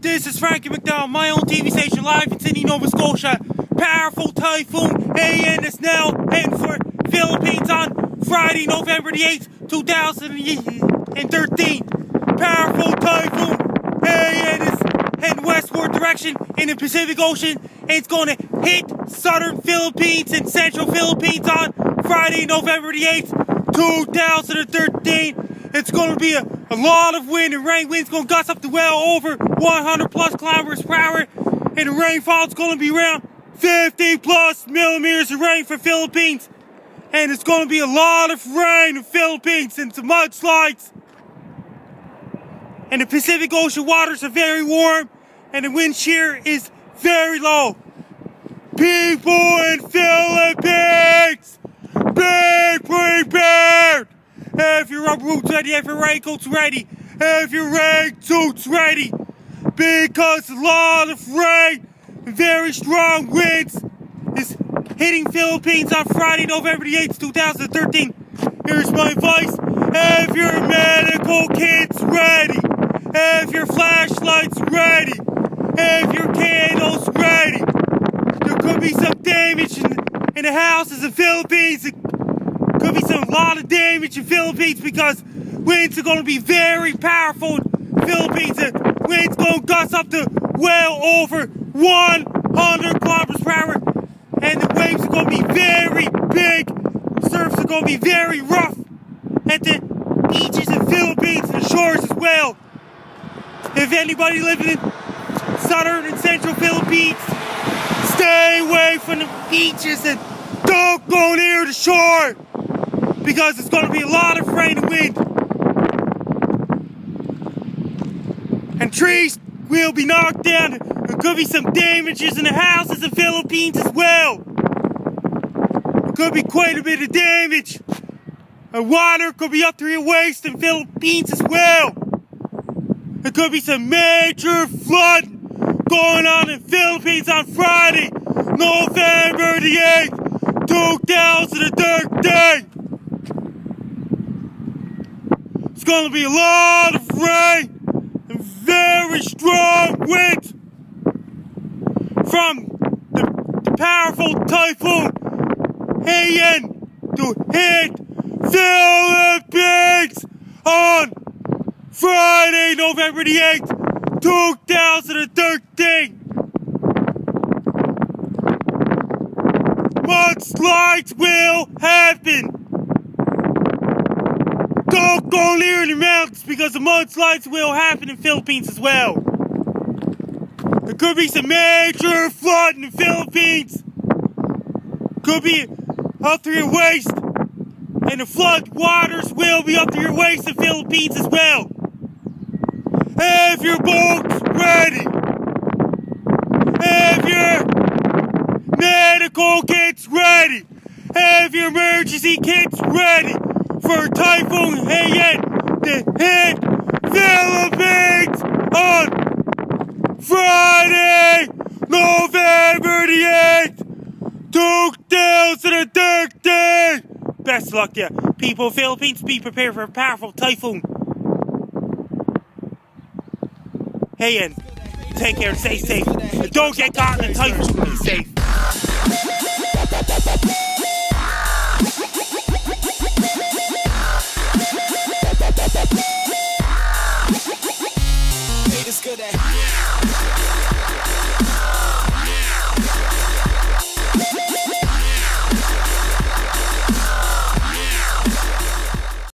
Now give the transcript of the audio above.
This is Frankie McDowell, my own TV station live in Sydney, Nova Scotia. Powerful typhoon Haiyan is now heading for Philippines on Friday, November the 8th, 2013. Powerful typhoon Haiyan is heading westward direction in the Pacific Ocean and it's going to hit southern Philippines and central Philippines on Friday, November the 8th, 2013. It's going to be a, a lot of wind and rain. Wind's to gust up to well over 100 plus kilometers per hour. And the rainfall is going to be around 50 plus millimeters of rain for Philippines. And it's to be a lot of rain in Philippines and some mudslides. And the Pacific Ocean waters are very warm and the wind shear is very low. People in Philippines, be prepared! Ready, have your raincoats ready, have your rain suits ready. Because a lot of rain, very strong winds is hitting Philippines on Friday, November the 8th, 2013. Here's my advice. Have your medical kits ready. Have your flashlights ready. Have your candles ready. There could be some damage in, in the houses in Philippines could be some lot of damage in the Philippines because winds are going to be very powerful in Philippines. The winds going to gust up to well over 100 kilometers per hour. And the waves are going to be very big. Surfs are going to be very rough at the beaches in Philippines and the shores as well. If anybody living in southern and central Philippines, stay away from the beaches and don't go near the shore because it's going to be a lot of rain and wind. And trees will be knocked down. There could be some damages in the houses in the Philippines as well. There could be quite a bit of damage. And water could be up to your waist in Philippines as well. There could be some major flood going on in Philippines on Friday, November the 8th, 2013. Going to be a lot of rain and very strong winds from the, the powerful typhoon Haiyan to hit Philippines on Friday, November the 8th, 2013. Mudslides will happen. Don't go near the mountains because the mudslides will happen in Philippines as well. There could be some major flood in the Philippines. Could be up to your waist. And the flood waters will be up to your waist in the Philippines as well. Have your boats ready. Have your medical kits ready. Have your emergency kits ready for Typhoon Haiyan to hit Philippines on Friday, November the 8th, 2013. Best luck to people Philippines. Be prepared for a powerful typhoon. Haiyan, take care, stay safe. And don't get caught in the typhoon. Be safe.